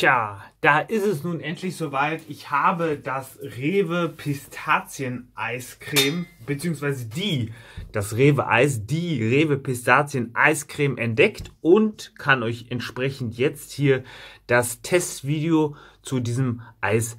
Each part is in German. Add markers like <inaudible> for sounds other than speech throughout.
Tja, da ist es nun endlich soweit. Ich habe das Rewe Pistazien Eiscreme, beziehungsweise die, das Rewe Eis, die Rewe Pistazien Eiscreme entdeckt und kann euch entsprechend jetzt hier das Testvideo zu diesem Eis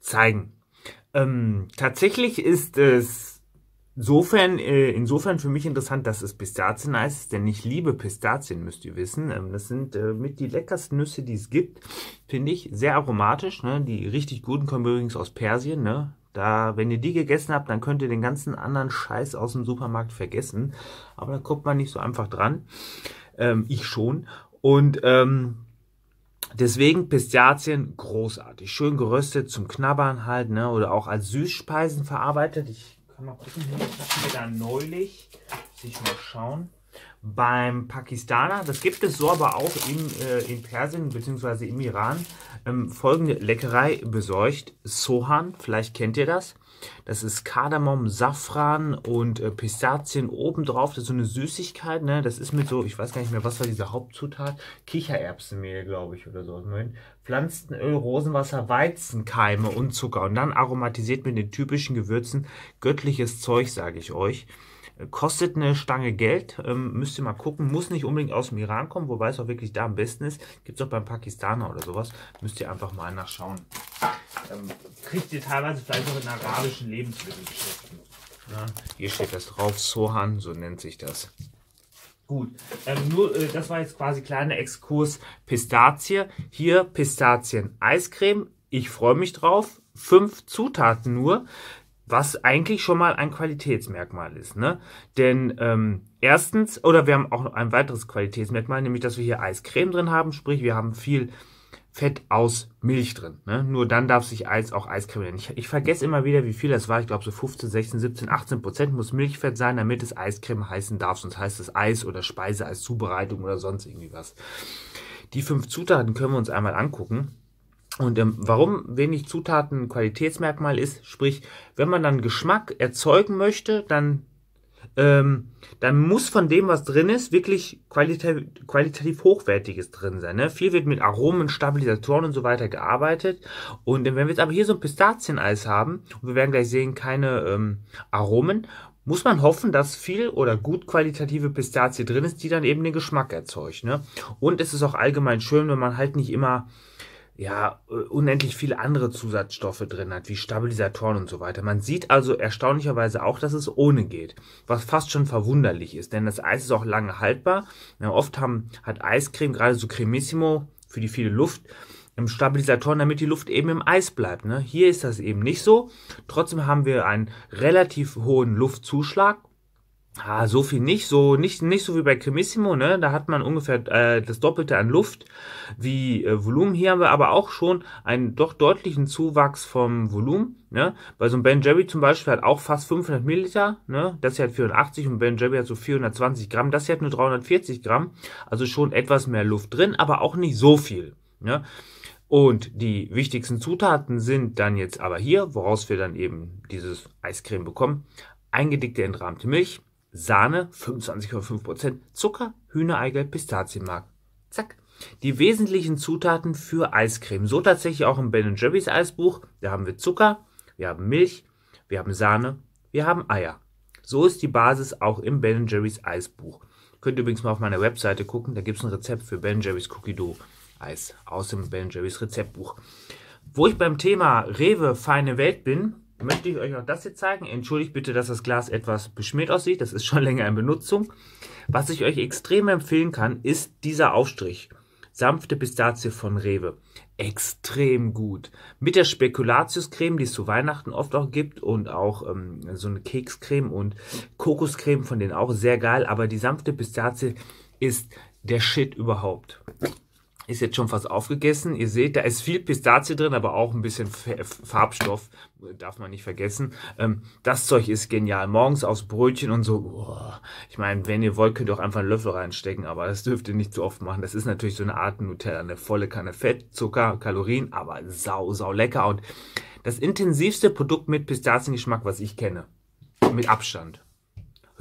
zeigen. Ähm, tatsächlich ist es Insofern, äh, insofern für mich interessant, dass es Pistazieneis ist, denn ich liebe Pistazien, müsst ihr wissen. Ähm, das sind äh, mit die leckersten Nüsse, die es gibt, finde ich. Sehr aromatisch, ne? Die richtig guten kommen übrigens aus Persien, ne? Da, wenn ihr die gegessen habt, dann könnt ihr den ganzen anderen Scheiß aus dem Supermarkt vergessen. Aber da kommt man nicht so einfach dran. Ähm, ich schon. Und ähm, Deswegen Pistazien großartig. Schön geröstet zum Knabbern halt, ne? Oder auch als Süßspeisen verarbeitet. Ich mal gucken, was hatten wir da neulich? Muss mal schauen. Beim Pakistaner, das gibt es so aber auch in, äh, in Persien bzw. im Iran, ähm, folgende Leckerei besorgt. Sohan, vielleicht kennt ihr das. Das ist Kardamom, Safran und äh, Pistazien obendrauf. Das ist so eine Süßigkeit, ne? Das ist mit so, ich weiß gar nicht mehr, was war diese Hauptzutat? Kichererbsenmehl, glaube ich, oder so. Pflanzenöl, Rosenwasser, Weizenkeime und Zucker. Und dann aromatisiert mit den typischen Gewürzen. Göttliches Zeug, sage ich euch. Kostet eine Stange Geld, ähm, müsst ihr mal gucken. Muss nicht unbedingt aus dem Iran kommen, wobei es auch wirklich da am besten ist. Gibt es auch beim Pakistaner oder sowas. Müsst ihr einfach mal nachschauen. Ähm, kriegt ihr teilweise vielleicht auch in arabischen Lebensmittelgeschäften. Ja, hier steht das drauf, Sohan, so nennt sich das. Gut, ähm, nur, äh, das war jetzt quasi kleiner Exkurs Pistazie. Hier Pistazien-Eiscreme. Ich freue mich drauf. Fünf Zutaten nur was eigentlich schon mal ein Qualitätsmerkmal ist. Ne? Denn ähm, erstens, oder wir haben auch ein weiteres Qualitätsmerkmal, nämlich dass wir hier Eiscreme drin haben, sprich wir haben viel Fett aus Milch drin. Ne? Nur dann darf sich Eis auch Eiscreme nennen. Ich, ich vergesse immer wieder, wie viel das war. Ich glaube so 15, 16, 17, 18 Prozent muss Milchfett sein, damit es Eiscreme heißen darf. Sonst heißt es Eis oder Speise als Zubereitung oder sonst irgendwie was. Die fünf Zutaten können wir uns einmal angucken. Und ähm, warum wenig Zutaten Qualitätsmerkmal ist, sprich, wenn man dann Geschmack erzeugen möchte, dann, ähm, dann muss von dem, was drin ist, wirklich qualitativ, qualitativ hochwertiges drin sein. Ne? Viel wird mit Aromen, Stabilisatoren und so weiter gearbeitet. Und wenn wir jetzt aber hier so ein Pistazieneis haben, und wir werden gleich sehen, keine ähm, Aromen, muss man hoffen, dass viel oder gut qualitative Pistazie drin ist, die dann eben den Geschmack erzeugt. Ne? Und es ist auch allgemein schön, wenn man halt nicht immer ja, äh, unendlich viele andere Zusatzstoffe drin hat, wie Stabilisatoren und so weiter. Man sieht also erstaunlicherweise auch, dass es ohne geht, was fast schon verwunderlich ist, denn das Eis ist auch lange haltbar. Ja, oft haben, hat Eiscreme, gerade so Cremissimo, für die viele Luft, Stabilisatoren, damit die Luft eben im Eis bleibt. Ne? Hier ist das eben nicht so. Trotzdem haben wir einen relativ hohen Luftzuschlag Ah, so viel nicht, so nicht, nicht so wie bei Cremissimo, ne? Da hat man ungefähr äh, das Doppelte an Luft wie äh, Volumen. Hier haben wir aber auch schon einen doch deutlichen Zuwachs vom Volumen. Ne? Bei so einem Ben Jerry zum Beispiel hat auch fast 500 Milliliter, ne? Das hier hat 480 und Ben Jerry hat so 420 Gramm. Das hier hat nur 340 Gramm, also schon etwas mehr Luft drin, aber auch nicht so viel. Ne? Und die wichtigsten Zutaten sind dann jetzt aber hier, woraus wir dann eben dieses Eiscreme bekommen. Eingedickte entrahmte Milch, Sahne 25,5%, Zucker, Hühnereigelb, Pistazienmark. Zack. Die wesentlichen Zutaten für Eiscreme. So tatsächlich auch im Ben Jerry's Eisbuch. Da haben wir Zucker, wir haben Milch, wir haben Sahne, wir haben Eier. So ist die Basis auch im Ben Jerry's Eisbuch. Könnt ihr übrigens mal auf meiner Webseite gucken. Da gibt es ein Rezept für Ben Jerry's Cookie Dough Eis aus dem Ben Jerry's Rezeptbuch. Wo ich beim Thema Rewe feine Welt bin, möchte ich euch auch das hier zeigen. Entschuldigt bitte, dass das Glas etwas beschmiert aussieht. Das ist schon <laughs> länger in Benutzung. Was ich euch extrem empfehlen kann, ist dieser Aufstrich. Sanfte Pistazie von Rewe. Extrem gut. Mit der Spekulatiuscreme, die es zu Weihnachten oft auch gibt und auch ähm, so eine Kekscreme und Kokoscreme von denen auch sehr geil. Aber die sanfte Pistazie ist der Shit überhaupt ist jetzt schon fast aufgegessen. Ihr seht, da ist viel Pistazie drin, aber auch ein bisschen Farbstoff, darf man nicht vergessen. Ähm, das Zeug ist genial. Morgens aufs Brötchen und so. Oh, ich meine, wenn ihr wollt, könnt ihr auch einfach einen Löffel reinstecken, aber das dürft ihr nicht zu oft machen. Das ist natürlich so eine Art Nutella, eine volle Kanne Fett, Zucker, Kalorien, aber sau, sau lecker. Und das intensivste Produkt mit Pistaziengeschmack, was ich kenne. Mit Abstand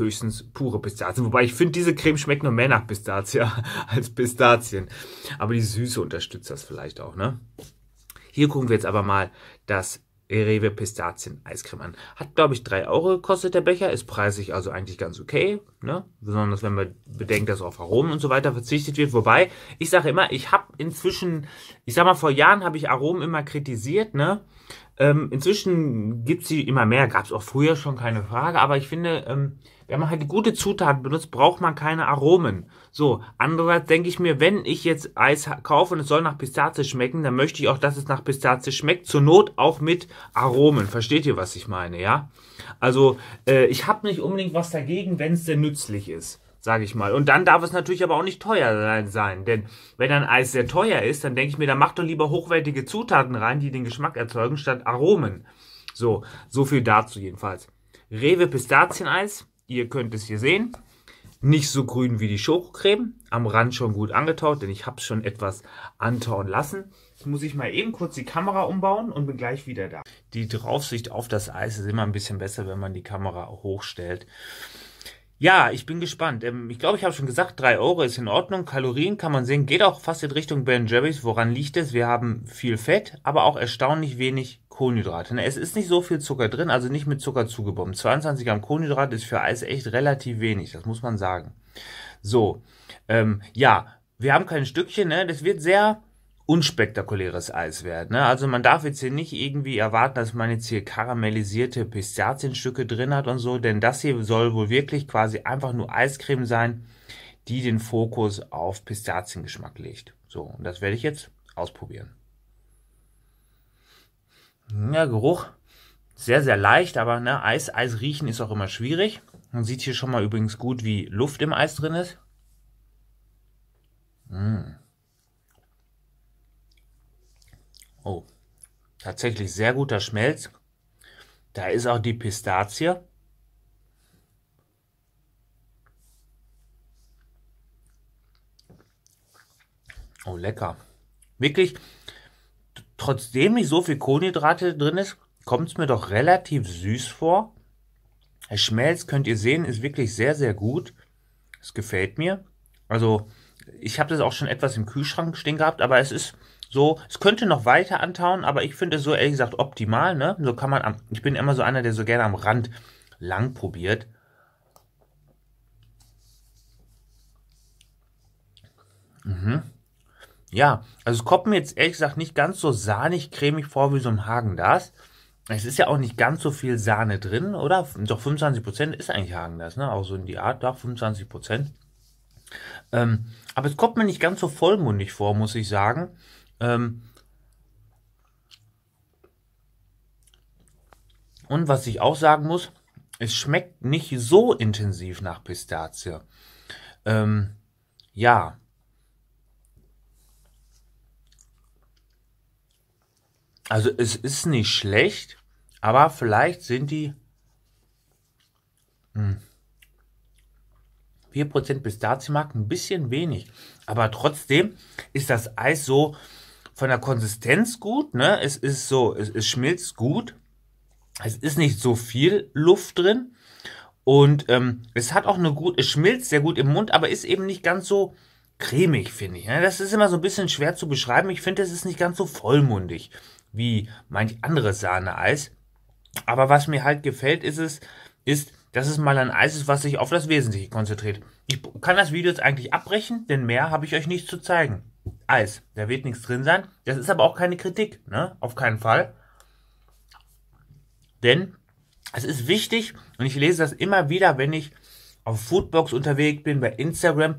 höchstens pure Pistazien. Wobei ich finde, diese Creme schmeckt nur mehr nach Pistazie <laughs> als Pistazien. Aber die Süße unterstützt das vielleicht auch, ne? Hier gucken wir jetzt aber mal das Rewe Pistazien Eiscreme an. Hat, glaube ich, 3 Euro gekostet, der Becher. Ist preislich also eigentlich ganz okay. Ne? Besonders wenn man bedenkt, dass auf Aromen und so weiter verzichtet wird. Wobei, ich sage immer, ich habe inzwischen, ich sag mal, vor Jahren habe ich Aromen immer kritisiert. Ne? Ähm, inzwischen gibt es sie immer mehr. Gab es auch früher schon, keine Frage. Aber ich finde, ähm, wenn man halt gute Zutaten benutzt, braucht man keine Aromen. So, andererseits denke ich mir, wenn ich jetzt Eis kaufe und es soll nach Pistazie schmecken, dann möchte ich auch, dass es nach Pistazie schmeckt. Zur Not auch mit Aromen. Versteht ihr, was ich meine, ja? Also, äh, ich habe nicht unbedingt was dagegen, wenn es denn nützlich ist sage ich mal. Und dann darf es natürlich aber auch nicht teuer sein, denn wenn ein Eis sehr teuer ist, dann denke ich mir, da macht doch lieber hochwertige Zutaten rein, die den Geschmack erzeugen, statt Aromen. So, so viel dazu jedenfalls. Rewe Pistazieneis Ihr könnt es hier sehen. Nicht so grün wie die Schokocreme. Am Rand schon gut angetaut, denn ich habe es schon etwas antauen lassen. Jetzt muss ich mal eben kurz die Kamera umbauen und bin gleich wieder da. Die Draufsicht auf das Eis ist immer ein bisschen besser, wenn man die Kamera hochstellt. Ja, ich bin gespannt. Ähm, ich glaube, ich habe schon gesagt, 3 Euro ist in Ordnung. Kalorien kann man sehen, geht auch fast in Richtung Ben Jerry's. Woran liegt es? Wir haben viel Fett, aber auch erstaunlich wenig Kohlenhydrate. Ne, es ist nicht so viel Zucker drin, also nicht mit Zucker zugebombt. 22 Gramm Kohlenhydrate ist für Eis echt relativ wenig, das muss man sagen. So, ähm, ja, wir haben kein Stückchen, ne? Das wird sehr unspektakuläres Eis werden. Ne? Also man darf jetzt hier nicht irgendwie erwarten, dass man jetzt hier karamellisierte Pistazienstücke drin hat und so, denn das hier soll wohl wirklich quasi einfach nur Eiscreme sein, die den Fokus auf Pistaziengeschmack legt. So, und das werde ich jetzt ausprobieren. Ja, Geruch sehr, sehr leicht, aber ne, Eis, Eis riechen ist auch immer schwierig. Man sieht hier schon mal übrigens gut, wie Luft im Eis drin ist. Mmh. Oh, tatsächlich sehr guter Schmelz. Da ist auch die Pistazie. Oh, lecker. Wirklich, trotzdem nicht so viel Kohlenhydrate drin ist, kommt es mir doch relativ süß vor. Der Schmelz, könnt ihr sehen, ist wirklich sehr, sehr gut. Es gefällt mir. Also, ich habe das auch schon etwas im Kühlschrank stehen gehabt, aber es ist so, es könnte noch weiter antauen, aber ich finde es so ehrlich gesagt optimal, ne? So kann man am, ich bin immer so einer, der so gerne am Rand lang probiert. Mhm. Ja, also es kommt mir jetzt ehrlich gesagt nicht ganz so sahnig, cremig vor wie so ein Hagen das. Es ist ja auch nicht ganz so viel Sahne drin, oder? Doch 25% ist eigentlich Hagen das, ne? Auch so in die Art, doch 25%. Ähm, aber es kommt mir nicht ganz so vollmundig vor, muss ich sagen. Ähm, und was ich auch sagen muss, es schmeckt nicht so intensiv nach Pistazie. Ähm, ja. Also es ist nicht schlecht, aber vielleicht sind die mh, hm, 4% Pistazienmark ein bisschen wenig. Aber trotzdem ist das Eis so von der Konsistenz gut, ne? Es ist so, es, es schmilzt gut. Es ist nicht so viel Luft drin. Und ähm, es hat auch eine gut, es schmilzt sehr gut im Mund, aber ist eben nicht ganz so cremig, finde ich. Ne? Das ist immer so ein bisschen schwer zu beschreiben. Ich finde, es ist nicht ganz so vollmundig wie manch anderes Sahneeis. Aber was mir halt gefällt, ist es, ist, dass es mal ein Eis ist, was sich auf das Wesentliche konzentriert. Ich kann das Video jetzt eigentlich abbrechen, denn mehr habe ich euch nicht zu zeigen. Eis. Da wird nichts drin sein. Das ist aber auch keine Kritik, ne? Auf keinen Fall. Denn es ist wichtig, und ich lese das immer wieder, wenn ich auf Foodbox unterwegs bin, bei Instagram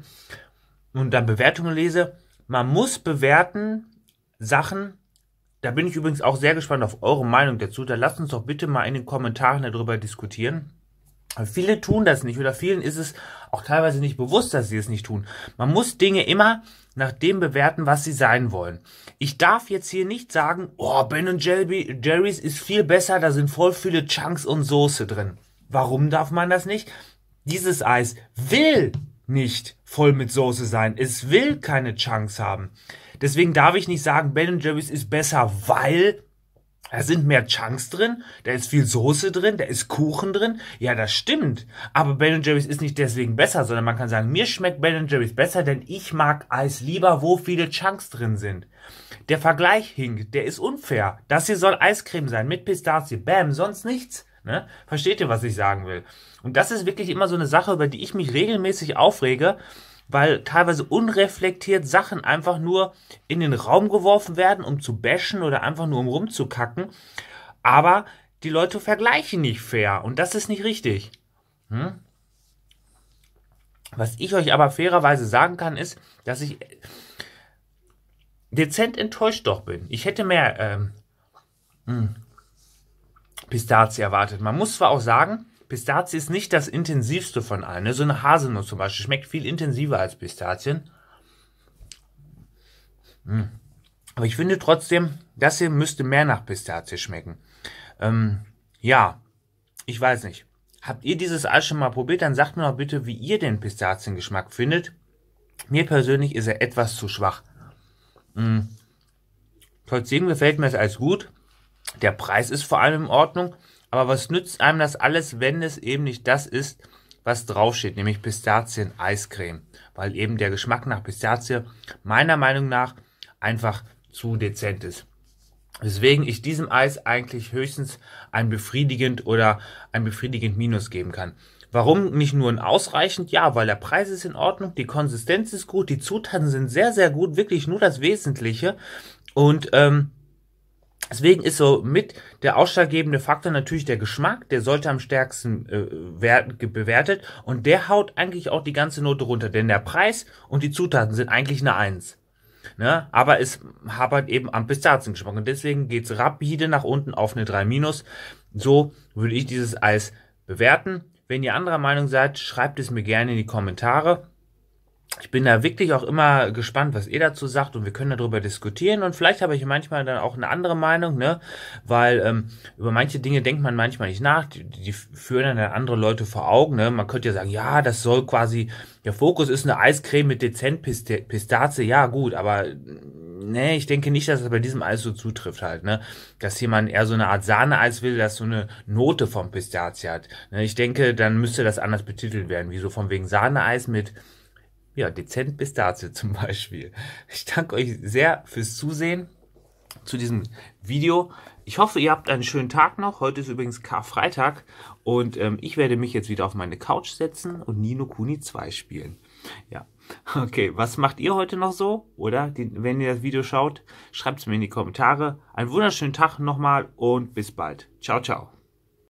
und dann Bewertungen lese. Man muss bewerten Sachen. Da bin ich übrigens auch sehr gespannt auf eure Meinung dazu. Da lasst uns doch bitte mal in den Kommentaren darüber diskutieren. Viele tun das nicht oder vielen ist es auch teilweise nicht bewusst, dass sie es nicht tun. Man muss Dinge immer nach dem bewerten, was sie sein wollen. Ich darf jetzt hier nicht sagen, oh, Ben Jerry's ist viel besser, da sind voll viele Chunks und Soße drin. Warum darf man das nicht? Dieses Eis will nicht voll mit Soße sein. Es will keine Chunks haben. Deswegen darf ich nicht sagen, Ben Jerry's ist besser, weil Da sind mehr Chunks drin, da ist viel Soße drin, da ist Kuchen drin. Ja, das stimmt. Aber Ben Jerry's ist nicht deswegen besser, sondern man kann sagen, mir schmeckt Ben Jerry's besser, denn ich mag Eis lieber, wo viele Chunks drin sind. Der Vergleich hinkt, der ist unfair. Das hier soll Eiscreme sein mit Pistazie. Bam, sonst nichts. Ne? Versteht ihr, was ich sagen will? Und das ist wirklich immer so eine Sache, über die ich mich regelmäßig aufrege, weil teilweise unreflektiert Sachen einfach nur in den Raum geworfen werden, um zu bashen oder einfach nur um rumzukacken. Aber die Leute vergleichen nicht fair und das ist nicht richtig. Hm? Was ich euch aber fairerweise sagen kann, ist, dass ich dezent enttäuscht doch bin. Ich hätte mehr ähm, hm, Pistazie erwartet. Man muss zwar auch sagen, Pistazie ist nicht das intensivste von allen. Ne? So eine Haselnuss zum Beispiel schmeckt viel intensiver als Pistazien. Hm. Aber ich finde trotzdem, das hier müsste mehr nach Pistazie schmecken. Ähm, ja, ich weiß nicht. Habt ihr dieses Eis schon mal probiert? Dann sagt mir doch bitte, wie ihr den Pistaziengeschmack findet. Mir persönlich ist er etwas zu schwach. Hm. Trotzdem gefällt mir das Eis gut. Der Preis ist vor allem in Ordnung. Aber was nützt einem das alles, wenn es eben nicht das ist, was draufsteht, nämlich Pistazien-Eiscreme? Weil eben der Geschmack nach Pistazie meiner Meinung nach einfach zu dezent ist. Deswegen ich diesem Eis eigentlich höchstens ein befriedigend oder ein befriedigend Minus geben kann. Warum nicht nur ein ausreichend? Ja, weil der Preis ist in Ordnung, die Konsistenz ist gut, die Zutaten sind sehr, sehr gut, wirklich nur das Wesentliche. Und ähm, Deswegen ist so mit der ausschlaggebende Faktor natürlich der Geschmack, der sollte am stärksten äh, wert, bewertet und der haut eigentlich auch die ganze Note runter, denn der Preis und die Zutaten sind eigentlich eine Eins. Ne? Aber es hapert eben am Pistaziengeschmack und deswegen geht's rapide nach unten auf eine 3 minus. So würde ich dieses Eis bewerten. Wenn ihr anderer Meinung seid, schreibt es mir gerne in die Kommentare ich bin da wirklich auch immer gespannt, was ihr dazu sagt und wir können darüber diskutieren und vielleicht habe ich manchmal dann auch eine andere Meinung, ne, weil ähm, über manche Dinge denkt man manchmal nicht nach, die, die führen dann andere Leute vor Augen, ne, man könnte ja sagen, ja, das soll quasi, der Fokus ist eine Eiscreme mit dezent Pistazie, ja gut, aber ne, ich denke nicht, dass es bei diesem Eis so zutrifft halt, ne, dass jemand eher so eine Art Sahneeis will, das so eine Note vom Pistazie hat, ne, ich denke, dann müsste das anders betitelt werden, wie so von wegen Sahneeis mit ja, dezent Pistazie zum Beispiel. Ich danke euch sehr fürs Zusehen zu diesem Video. Ich hoffe, ihr habt einen schönen Tag noch. Heute ist übrigens Karfreitag und ähm, ich werde mich jetzt wieder auf meine Couch setzen und Nino Kuni 2 spielen. Ja, okay. Was macht ihr heute noch so? Oder die, wenn ihr das Video schaut, schreibt es mir in die Kommentare. Einen wunderschönen Tag nochmal und bis bald. Ciao, ciao.